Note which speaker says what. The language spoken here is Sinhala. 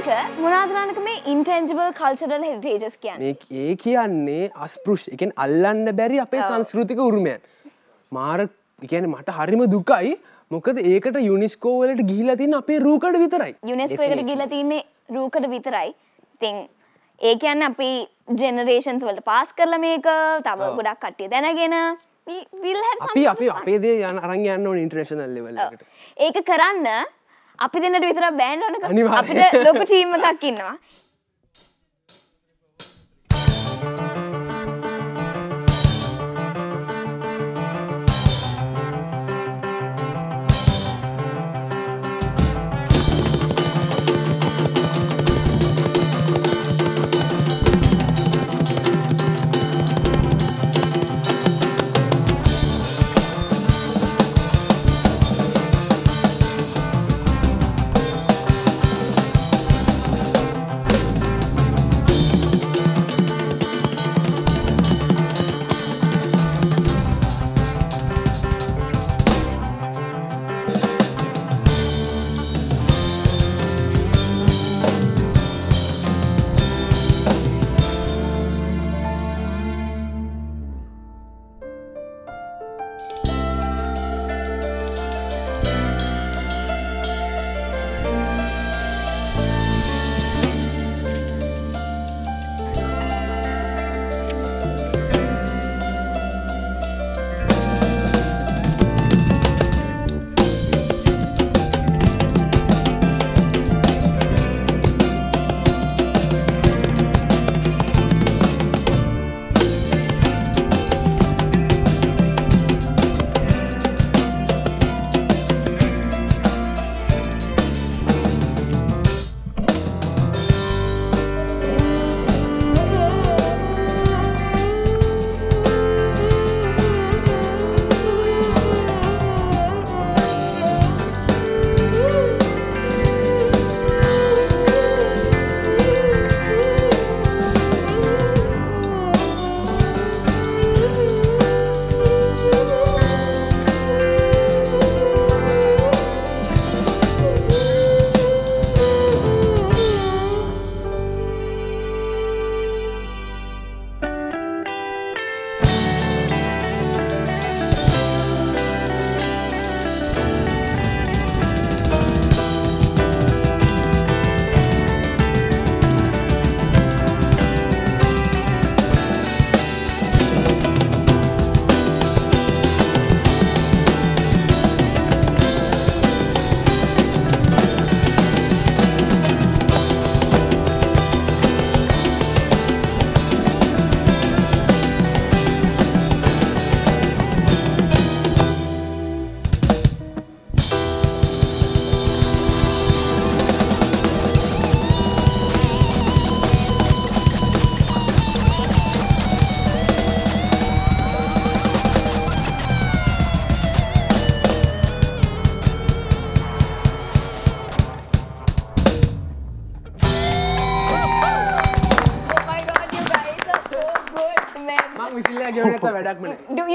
Speaker 1: මොනාදරනක මේ ඉන්ටෙන්ජබල් කල්චරල් හෙරිටේජස් කියන්න?
Speaker 2: ඒ කියන්නේ අස්පෘෂ් එකෙන් අල්ලන්න බැරි අපේ සංස්කෘතික උරුමයන්. මාර එකන මට හරිම දුකයි. මොකද ඒකට යුනිස්කෝවලට ගිහිලා තින් අපේ රූකට විතරයි.
Speaker 1: යුනෙස්කෝ එකට ගිල තින්නේ රූකට විතරයි. තිං ඒ කියන්න අපි ජෙනරේෂන්ස් වලට පාස් කරල මේක තව. ගොඩක් කට්ටිය දැනගෙන
Speaker 2: අපි අපි. අපේ දේ යන අරං යන්න ඕන ඉන්ට්‍රේෂනල් ලෙවල්ලකට
Speaker 1: ඒක කරන්න අපි දෙන්නට විතර
Speaker 2: අනිවාර්යෙන්.
Speaker 1: අපිට ලොකු ටීම එකක්
Speaker 2: විසිල්ල ගෙවන ඇත වැඩක්මන
Speaker 1: ඩ